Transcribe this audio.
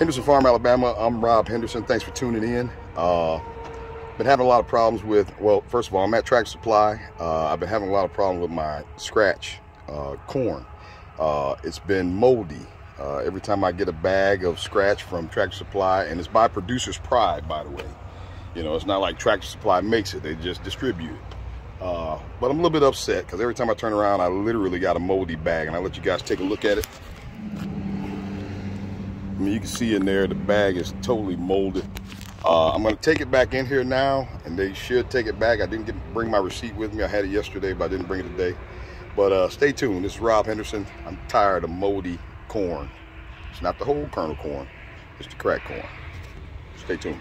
Henderson Farm, Alabama. I'm Rob Henderson. Thanks for tuning in. Uh, been having a lot of problems with, well, first of all, I'm at Tractor Supply. Uh, I've been having a lot of problems with my scratch uh, corn. Uh, it's been moldy. Uh, every time I get a bag of scratch from Tractor Supply, and it's by Producer's Pride, by the way. You know, it's not like Tractor Supply makes it, they just distribute it. Uh, but I'm a little bit upset because every time I turn around, I literally got a moldy bag, and I'll let you guys take a look at it. I mean, you can see in there, the bag is totally molded. Uh, I'm gonna take it back in here now, and they should take it back. I didn't get bring my receipt with me. I had it yesterday, but I didn't bring it today. But uh, stay tuned. This is Rob Henderson. I'm tired of moldy corn. It's not the whole kernel corn. It's the crack corn. Stay tuned.